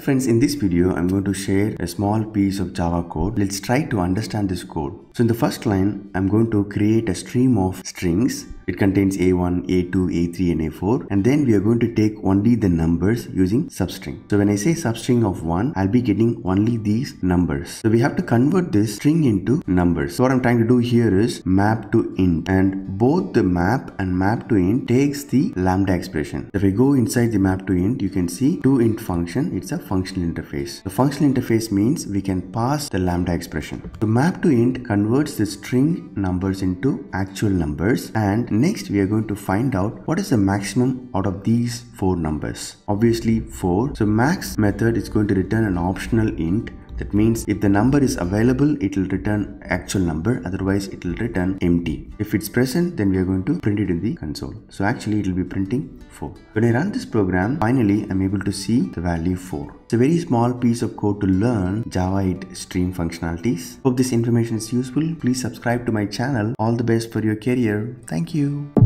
friends, in this video I'm going to share a small piece of Java code. Let's try to understand this code. So in the first line, I'm going to create a stream of strings. It contains A1, A2, A3 and A4 and then we are going to take only the numbers using substring. So when I say substring of 1, I'll be getting only these numbers. So we have to convert this string into numbers. So what I'm trying to do here is map to int and both the map and map to int takes the lambda expression. If I go inside the map to int, you can see to int function, it's a functional interface. The functional interface means we can pass the lambda expression. The map to int converts the string numbers into actual numbers and next we are going to find out what is the maximum out of these four numbers. Obviously 4. So max method is going to return an optional int that means if the number is available, it will return actual number. Otherwise, it will return empty. If it's present, then we are going to print it in the console. So actually, it will be printing 4. When I run this program, finally, I'm able to see the value 4. It's a very small piece of code to learn Java 8 stream functionalities. Hope this information is useful. Please subscribe to my channel. All the best for your career. Thank you.